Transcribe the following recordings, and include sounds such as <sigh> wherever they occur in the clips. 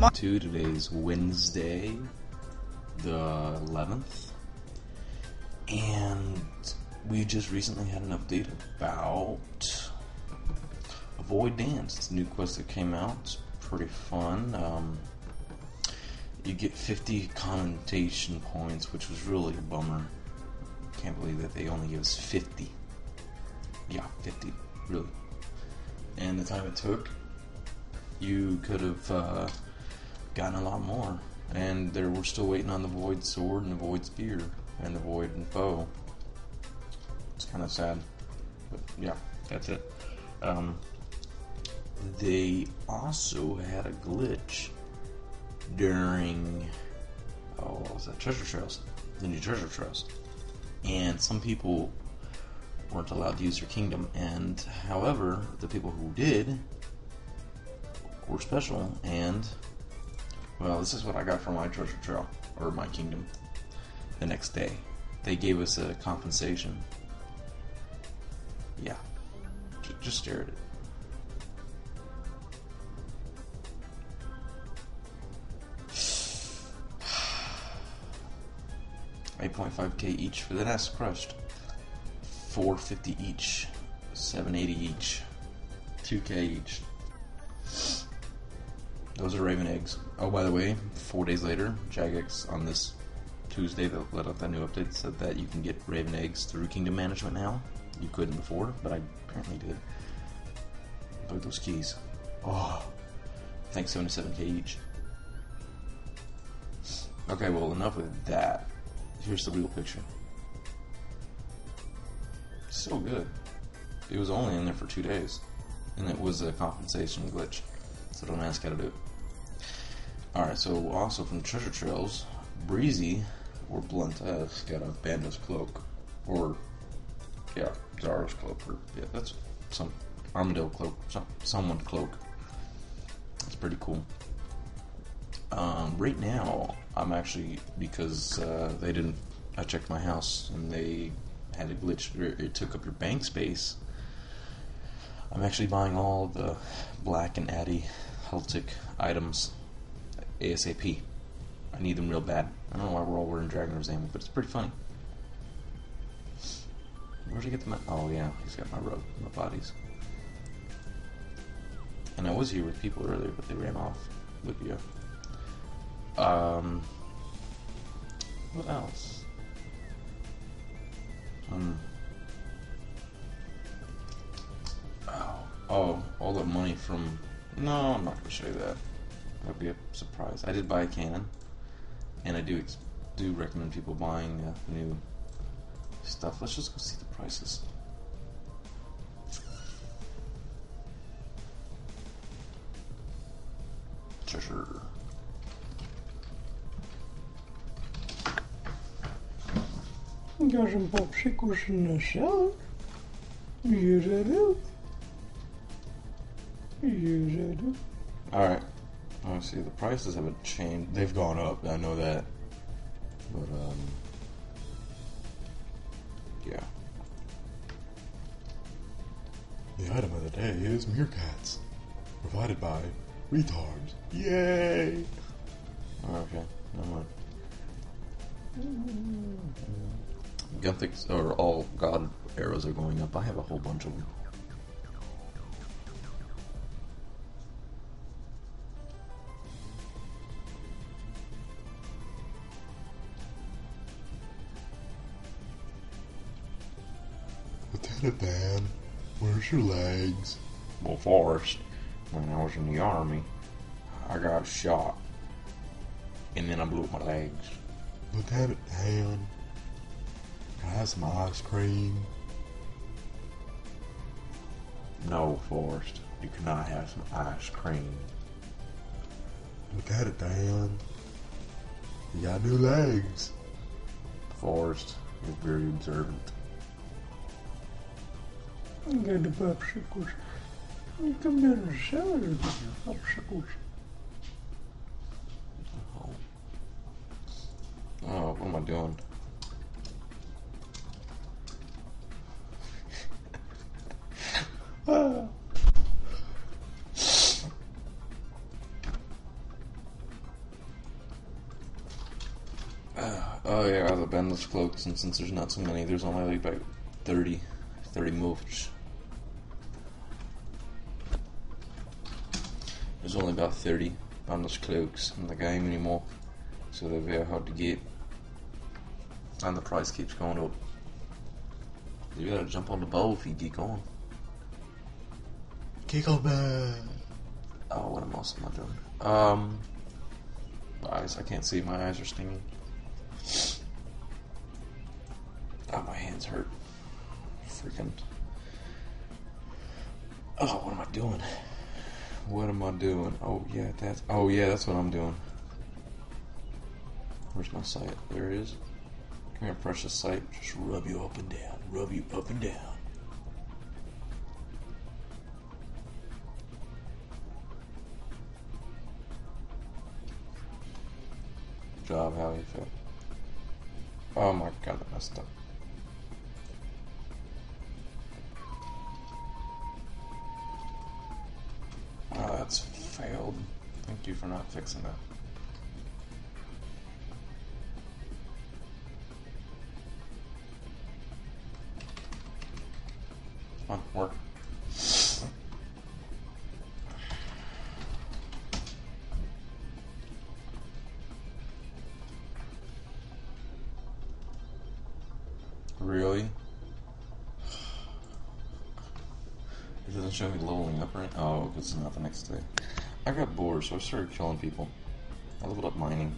Mark. To today's Wednesday, the 11th, and we just recently had an update about A Void Dance. A new quest that came out. It's pretty fun. Um, you get 50 commentation points, which was really a bummer. Can't believe that they only give us 50. Yeah, 50, really. And the time it took, you could have uh, gotten a lot more. And there, we're still waiting on the Void Sword and the Void Spear and the Void and Foe. It's kind of sad. But yeah, that's it. Um, they also had a glitch during oh what was that treasure trails the new treasure trails and some people weren't allowed to use their kingdom and however the people who did were special and well this is what i got from my treasure trail or my kingdom the next day they gave us a compensation yeah J- just stare at it <sighs> 8.5k each for the Nest Crushed. 450 each. 780 each. 2k each. Those are Raven eggs. Oh, by the way, four days later, Jagex on this Tuesday that let out that new update said that you can get Raven eggs through Kingdom Management now. You couldn't before, but I apparently did. Look at those keys. Oh, thanks 77k each. Okay, well, enough of that. Here's the real picture. So good. It was only in there for two days, and it was a compensation glitch. So don't ask how to do it. Alright, so also from Treasure Trails, Breezy, or Blunt S, got a Bandos cloak. Or, yeah, Zara's cloak. Or, yeah, that's some Armadillo cloak. Some, someone cloak. That's pretty cool. Um, right now, I'm actually because uh, they didn't. I checked my house and they had a glitch. It took up your bank space. I'm actually buying all the black and Addy Celtic items ASAP. I need them real bad. I don't know why we're all wearing Dragonor's ammo, but it's pretty funny. Where'd I get the? oh yeah, he's got my robe, my bodies. And I was here with people earlier, but they ran off you. Um, what else? Um. Oh, oh, all the money from. No, I'm not going to show you that. That'd be a surprise. I did buy a cannon, and I do do recommend people buying uh, new stuff. Let's just go see the prices. Treasure. Gazem po przykusz nosa. Use it up. Use it do. Alright. See, the prices haven't changed. They've gone up, I know that. But, um. Yeah. The item of the day is meerkats, provided by retards. Yay! Oh, okay. Never mind. Guthix, or all god arrows are going up. I have a whole bunch of them. Lieutenant Dan, where's your legs? Well, first, when I was in the army, I got shot. And then I blew up my legs. Lieutenant Dan, can I have some ice cream? No, Forrest, you cannot have some ice cream. Look at it, Dan, you got new legs. Forrest, you're very observant. Gidip apşıkır. Tam bir şey var apşıkır. Oh, what am I doing? oh. yeah, I have a bendless cloaks, and since there's not so many, there's only like about 30. 30 moves. There's only about 30 Bandos cloaks in the game anymore, so they're very hard to get. And the price keeps going up. You gotta jump on the bow if you get going. Kick off man. Oh, what else am I doing? Um, eyes. I can't see. My eyes are stinging. Oh, my hands hurt. Freaking. Oh, what am I doing? What am I doing? Oh yeah, that's. Oh yeah, that's what I'm doing. Where's my sight? There it is. Come here, precious sight. Just rub you up and down. Rub you up and down. Job, how you feel? Oh my god, I messed up. Failed. Thank you for not fixing that. Come on, work. Really? It doesn't show me leveling up right Oh, it's not the next day. I got bored, so I started killing people. I leveled up mining.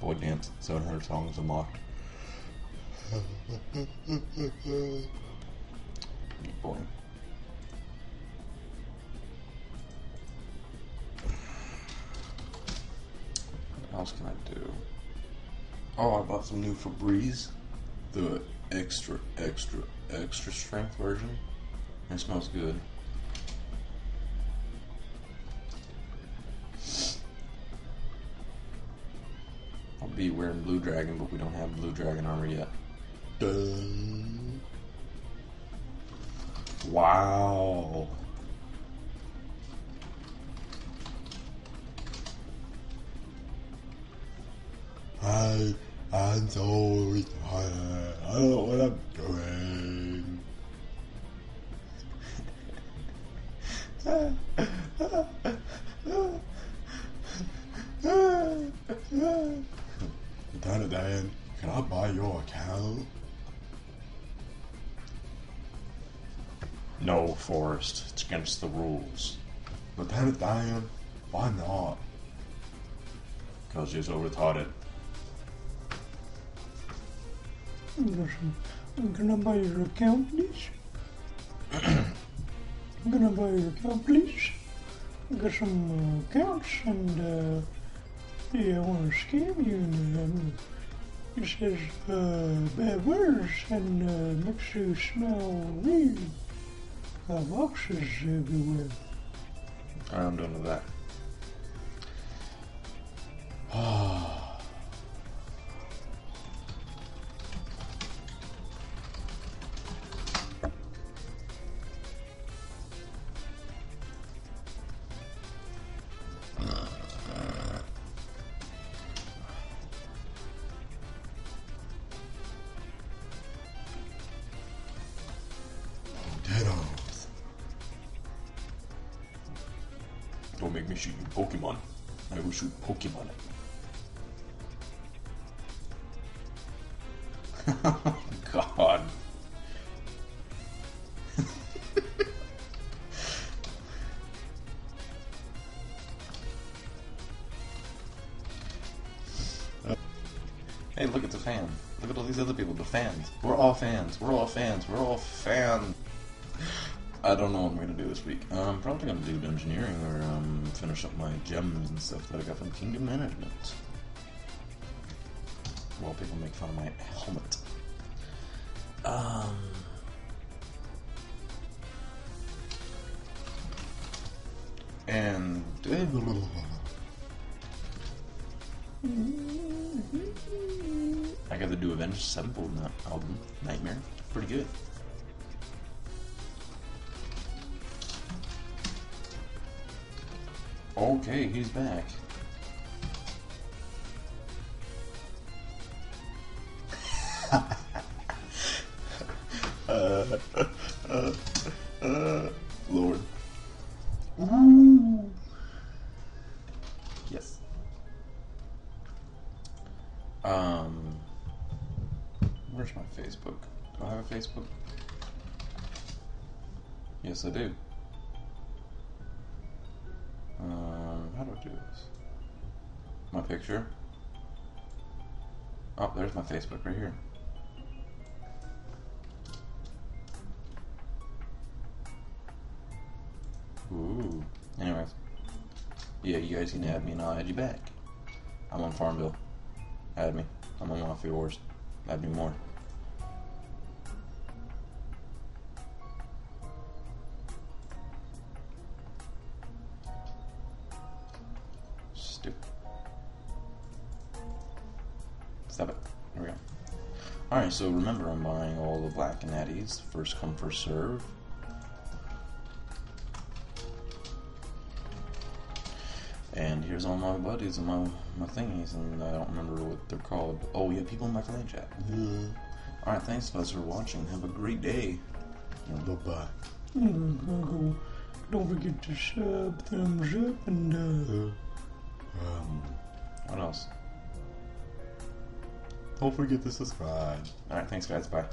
Void Dance, 700 songs unlocked. Boy. What else can I do? Oh, I bought some new Febreze. The extra, extra, extra strength version. It smells good. Be wearing Blue Dragon, but we don't have Blue Dragon armor yet. Dun. Wow. I, I'm so retired. I don't know what I'm doing. <laughs> Lieutenant Dan, can I buy your account? No, Forrest. It's against the rules. Lieutenant Dan, why not? Because you're so retarded. I'm gonna buy your account, please? I'm gonna buy your account, please? I got some uh, accounts and uh, I want to scam you. And, it says uh, bad words and uh, makes you smell weird. Got boxes everywhere. I'm done with that. <sighs> Don't make me shoot you Pokemon. I will shoot Pokemon. <laughs> God. <laughs> hey, look at the fan. Look at all these other people, the fans. We're all fans. We're all fans. We're all fans. I don't know what I'm gonna do this week. I'm probably gonna do engineering or um, finish up my gems and stuff that I got from Kingdom Management. While people make fun of my helmet. Um. And I got to do Avenged na- album, Nightmare. Pretty good. Okay, he's back. <laughs> Lord. Yes. Um, where's my Facebook? Do I have a Facebook? Yes, I do. Do this? My picture. Oh, there's my Facebook right here. Ooh. Anyways. Yeah, you guys can add me and I'll add you back. I'm on Farmville. Add me. I'm on Mafia Wars. Add me more. So remember I'm buying all the black and natties. First come, first serve. And here's all my buddies and my, my thingies, and I don't remember what they're called. Oh, yeah, people in my clan chat. Alright, thanks guys for watching. Have a great day. Bye bye. Mm, Don't forget to sub, thumbs up, and uh, Um, What else? Don't forget to subscribe. Alright, thanks guys. Bye.